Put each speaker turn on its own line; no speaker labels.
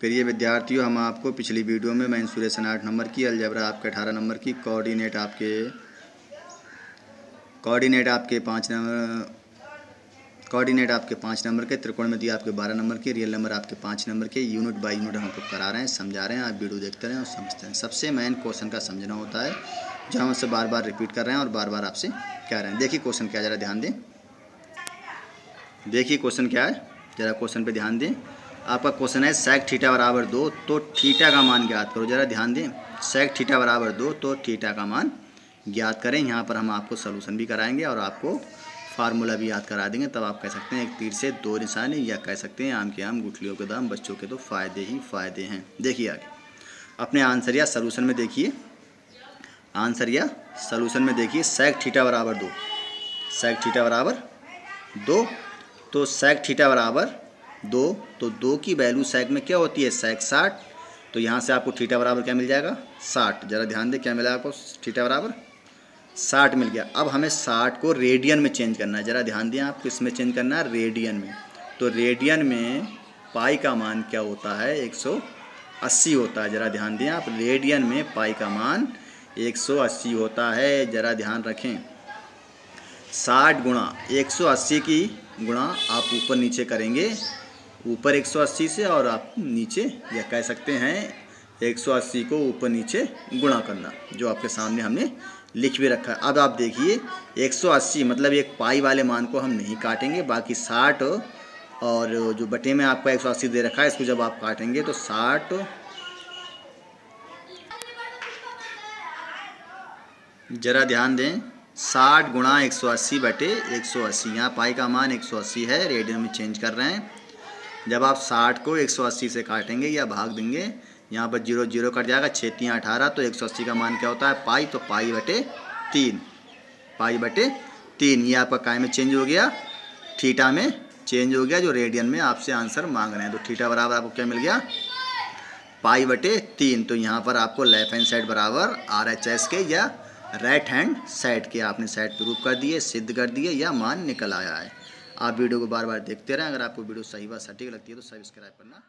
प्रिय विद्यार्थियों, हम आपको पिछली वीडियो में मैंसुरेशन आठ नंबर की, अलजबरा आपके अठारह नंबर की, कोऑर्डिनेट आपके कोऑर्डिनेट आपके पाँच नंबर कोऑर्डिनेट आपके पाँच नंबर के त्रिकोण में दिया आपके बारह नंबर के, रियल नंबर आपके पाँच नंबर के, यूनिट बाई यूनिट हम आपको करा रहे हैं, समझा रहे हैं, आप वीडियो देखते रहें और समझते हैं। सबसे मेन क्वेश्चन का समझना होता है, जो हम उससे बार बार रिपीट कर रहे हैं और बार बार आपसे कह रहे हैं। देखिए क्वेश्चन क्या ज़रा ध्यान दें। देखिए क्वेश्चन क्या है, ज़रा क्वेश्चन पर ध्यान दें। आपका क्वेश्चन है सेक थीटा बराबर दो तो थीटा का मान ज्ञात करो, ज़रा ध्यान दें। सेक थीटा बराबर दो तो थीटा का मान ज्ञात करें। यहाँ पर हम आपको सोल्यूशन भी कराएँगे और आपको फार्मूला भी याद करा देंगे। तब आप कह सकते हैं एक तीर से दो निशाने या कह सकते हैं आम के आम, गुठलियों के दाम, बच्चों के तो फ़ायदे ही फ़ायदे हैं। देखिए आगे। अपने आंसर या सोल्यूशन में देखिए। आंसर या सोल्यूशन में देखिए सेक थीटा बराबर दो। सेक थीटा बराबर दो तो सेक थीटा बराबर दो तो दो की वैल्यू सेक में क्या होती है? सैक साठ तो यहाँ से आपको थीटा बराबर क्या मिल जाएगा? साठ। ज़रा ध्यान दें, क्या मिला आपको? थीटा बराबर साठ मिल गया। अब हमें साठ को रेडियन में चेंज करना है। ज़रा ध्यान दें, आपको इसमें चेंज करना है रेडियन में। तो रेडियन में पाई का मान क्या होता है? एक सौ अस्सी होता है। ज़रा ध्यान दें आप रेडियन में पाई का मान एक सौ अस्सी होता है। ज़रा ध्यान रखें। साठ गुणा एक सौ अस्सी की गुणा आप ऊपर नीचे करेंगे। ऊपर 180 से और आप नीचे, या कह सकते हैं 180 को ऊपर नीचे गुणा करना, जो आपके सामने हमने लिख भी रखा है। अब आप देखिए 180 मतलब एक पाई वाले मान को हम नहीं काटेंगे, बाकी 60 और जो बटे में आपका 180 दे रखा है, इसको जब आप काटेंगे तो 60 ज़रा ध्यान दें, साठ गुणा एक सौ अस्सी बटे एक सौ अस्सी, यहाँ पाई का मान एक सौ अस्सी है, रेडियन में चेंज कर रहे हैं। जब आप साठ को एक सौ अस्सी से काटेंगे या भाग देंगे, यहाँ पर ज़ीरो ज़ीरो कट जाएगा, छेतियाँ अठारह तो एक सौ अस्सी का मान क्या होता है? पाई तो पाई बटे तीन। पाई बटे तीन, ये आपका काय में चेंज हो गया? थीटा में चेंज हो गया, जो रेडियन में आपसे आंसर मांग रहे हैं। तो थीटा बराबर आपको क्या मिल गया? पाई बटे तीन। तो यहाँ पर आपको लेफ़्ट हैंड साइड बराबर आर एच एस के या राइट हैंड साइड के आपने साइड प्रूफ कर दिए, सिद्ध कर दिए, या मान निकल आया है। आप वीडियो को बार बार देखते रहें। अगर आपको वीडियो सही व सटीक लगती है तो सब्सक्राइब करना